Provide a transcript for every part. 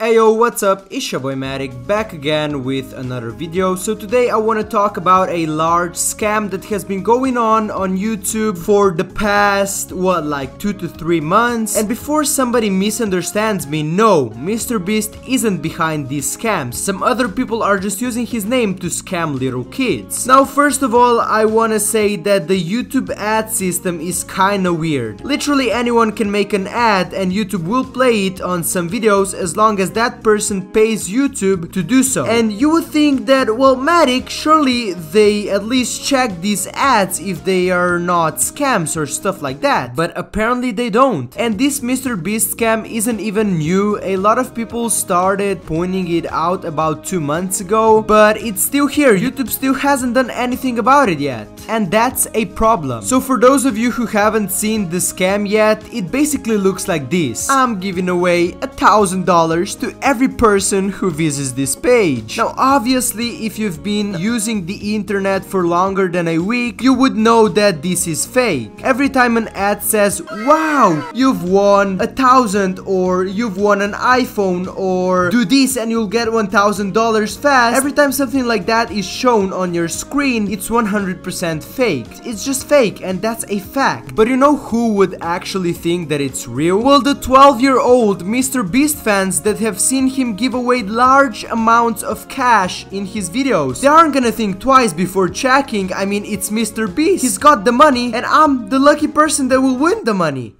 Ayo, what's up? It's your boy Matic back again with another video. So today I want to talk about a large scam that has been going on on YouTube for the past, what, like 2 to 3 months. And before somebody misunderstands me, no, Mr. Beast isn't behind these scams. Some other people are just using his name to scam little kids. Now first of all, I want to say that the YouTube ad system is kinda weird. Literally anyone can make an ad and YouTube will play it on some videos as long as as that person pays YouTube to do so. And you would think that, well, Matic, surely they at least check these ads if they are not scams or stuff like that. But apparently they don't. And this Mr. Beast scam isn't even new. A lot of people started pointing it out about two months ago, but it's still here. YouTube still hasn't done anything about it yet. And that's a problem. So for those of you who haven't seen the scam yet, it basically looks like this. I'm giving away a thousand dollars to every person who visits this page. Now obviously if you've been using the internet for longer than a week, you would know that this is fake. Every time an ad says, wow, you've won a thousand or you've won an iPhone or do this and you'll get $1,000 fast, every time something like that is shown on your screen, it's 100% fake. It's just fake and that's a fact. But you know who would actually think that it's real? Well, the 12 year old Mr. Beast fans that have have seen him give away large amounts of cash in his videos. They aren't gonna think twice before checking, I mean it's Mr. Beast. He's got the money and I'm the lucky person that will win the money.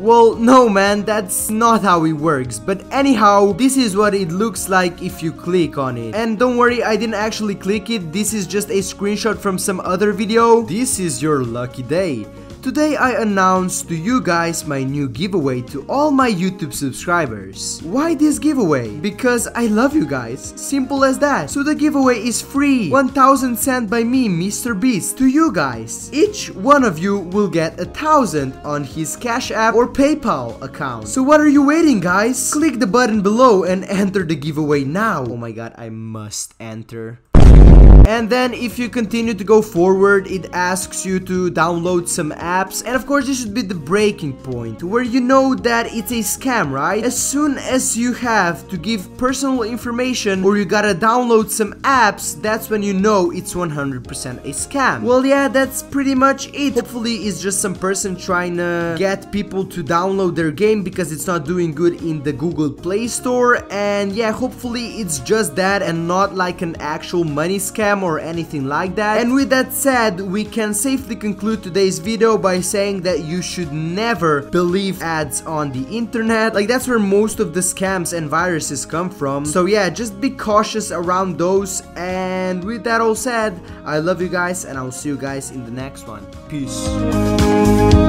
Well, no man, that's not how it works. But anyhow, this is what it looks like if you click on it. And don't worry, I didn't actually click it. This is just a screenshot from some other video. This is your lucky day. Today I announce to you guys my new giveaway to all my YouTube subscribers. Why this giveaway? Because I love you guys. Simple as that. So the giveaway is free. 1000 sent by me, Mr. Beast, to you guys. Each one of you will get a thousand on his Cash App or PayPal account. So what are you waiting guys? Click the button below and enter the giveaway now. Oh my god, I must enter. And then if you continue to go forward, it asks you to download some apps. And of course, this should be the breaking point where you know that it's a scam, right? As soon as you have to give personal information or you gotta download some apps, that's when you know it's 100% a scam. Well, yeah, that's pretty much it. Hopefully, it's just some person trying to get people to download their game because it's not doing good in the Google Play Store. And yeah, hopefully it's just that and not like an actual money scam or anything like that. And with that said, we can safely conclude today's video by saying that you should never believe ads on the internet. Like that's where most of the scams and viruses come from. So yeah, just be cautious around those. And with that all said, I love you guys and I'll see you guys in the next one. Peace.